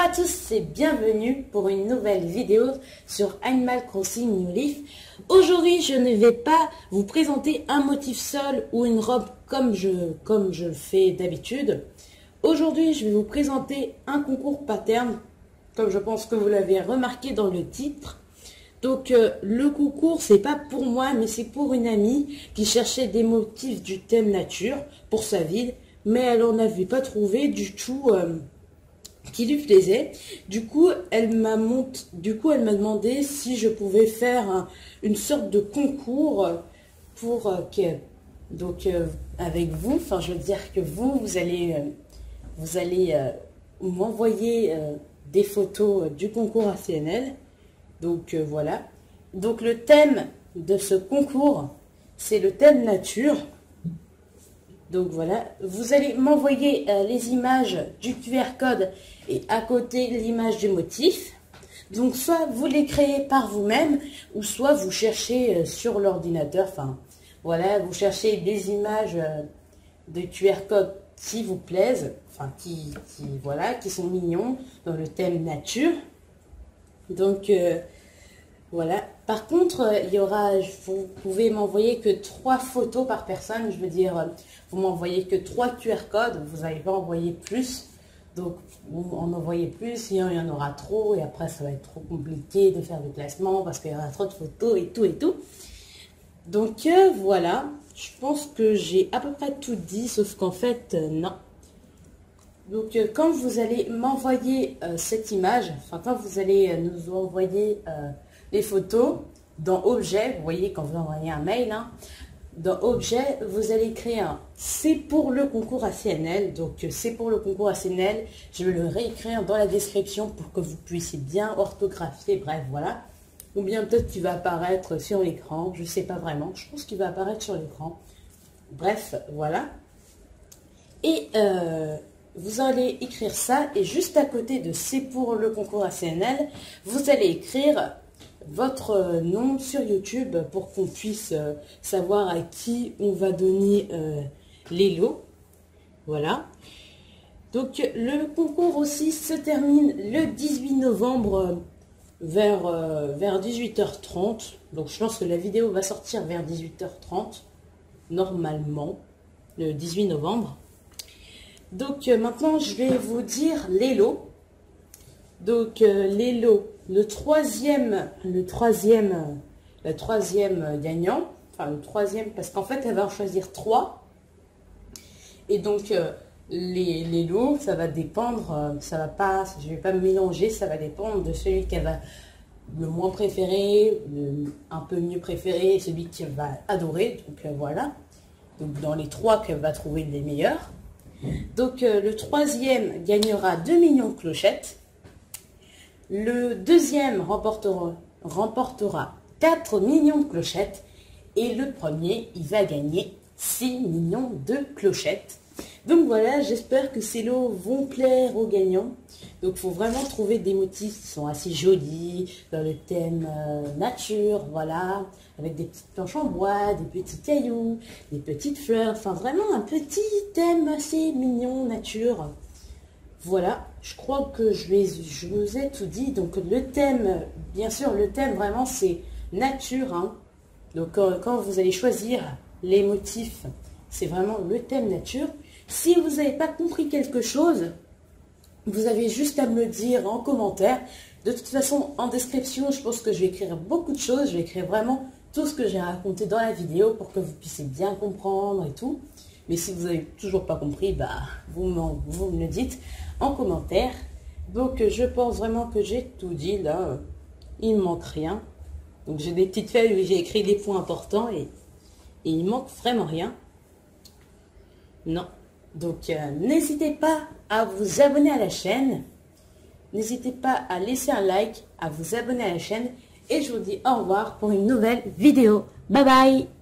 Bonjour à tous et bienvenue pour une nouvelle vidéo sur Animal Crossing New Leaf. Aujourd'hui, je ne vais pas vous présenter un motif seul ou une robe comme je, comme je fais d'habitude. Aujourd'hui, je vais vous présenter un concours pattern, comme je pense que vous l'avez remarqué dans le titre. Donc, euh, le concours, c'est pas pour moi, mais c'est pour une amie qui cherchait des motifs du thème nature pour sa ville, mais elle n'en avait pas trouvé du tout... Euh, qui lui plaisait. Du coup, elle m'a du coup, elle m'a demandé si je pouvais faire une sorte de concours pour euh, donc euh, avec vous, enfin, je veux dire que vous, vous allez, euh, vous allez m'envoyer des photos du concours ACNL. Donc voilà. Donc le thème de ce concours, c'est le thème nature. Donc voilà, vous allez m'envoyer euh, les images du QR code et à côté l'image du motif. Donc soit vous les créez par vous-même ou soit vous cherchez euh, sur l'ordinateur, enfin voilà, vous cherchez des images euh, de QR code qui vous plaisent, enfin qui, voilà, qui sont mignons dans le thème nature. Donc voilà. Par contre, euh, il y aura, vous pouvez m'envoyer que trois photos par personne. Je veux dire, euh, vous m'envoyez que trois QR codes. Vous n'allez pas envoyer plus. Donc, vous en envoyez plus, il y en aura trop. Et après, ça va être trop compliqué de faire le classement parce qu'il y aura trop de photos et tout et tout. Donc, euh, voilà. Je pense que j'ai à peu près tout dit, sauf qu'en fait, non. Donc, quand vous allez m'envoyer cette image, enfin, quand vous allez nous envoyer les photos dans Objet, vous voyez quand vous envoyez un mail, hein, dans Objet, vous allez un C'est pour le concours ACNL. Donc, c'est pour le concours ACNL. Je vais le réécrire dans la description pour que vous puissiez bien orthographier. Bref, voilà. Ou bien peut-être qu'il va apparaître sur l'écran. Je ne sais pas vraiment. Je pense qu'il va apparaître sur l'écran. Bref, voilà. Et euh, vous allez écrire ça. Et juste à côté de C'est pour le concours ACNL, vous allez écrire votre nom sur YouTube pour qu'on puisse euh, savoir à qui on va donner euh, les lots. Voilà. Donc le concours aussi se termine le 18 novembre euh, vers, vers 18h30. Donc je pense que la vidéo va sortir vers 18h30, normalement, le 18 novembre. Donc maintenant je vais vous dire les lots. Donc les lots le troisième, le troisième, troisième gagnant, enfin le troisième, parce qu'en fait, elle va en choisir trois. Et donc, euh, les, les, lots, ça va dépendre, euh, ça va pas, je vais pas me mélanger, ça va dépendre de celui qu'elle va le moins préféré, un peu mieux préféré, celui qu'elle va adorer. Donc euh, voilà. Donc dans les trois qu'elle va trouver les meilleurs. Donc le troisième gagnera 2 millions de clochettes. Le deuxième remportera, remportera 4 millions de clochettes et le premier, il va gagner 6 millions de clochettes. Donc voilà, j'espère que ces lots vont plaire aux gagnants. Donc il faut vraiment trouver des motifs qui sont assez jolis, dans le thème euh, nature, voilà, avec des petites planches en bois, des petits cailloux, des petites fleurs, enfin vraiment un petit thème assez mignon, nature. Voilà, je crois que je, vous ai tout dit. Donc le thème, bien sûr, le thème vraiment c'est nature. Hein. Donc quand, vous allez choisir les motifs, c'est vraiment le thème nature. Si vous n'avez pas compris quelque chose, vous avez juste à me le dire en commentaire. De toute façon, en description, je pense que je vais écrire beaucoup de choses. Je vais écrire vraiment tout ce que j'ai raconté dans la vidéo pour que vous puissiez bien comprendre et tout. Mais si vous n'avez toujours pas compris, bah, vous, me le dites en commentaire. Donc je pense vraiment que j'ai tout dit là. Il ne manque rien. Donc j'ai des petites feuilles où j'ai écrit des points importants et, et il manque vraiment rien. Non. Donc euh, n'hésitez pas à vous abonner à la chaîne. N'hésitez pas à laisser un like, à vous abonner à la chaîne. Et je vous dis au revoir pour une nouvelle vidéo. Bye bye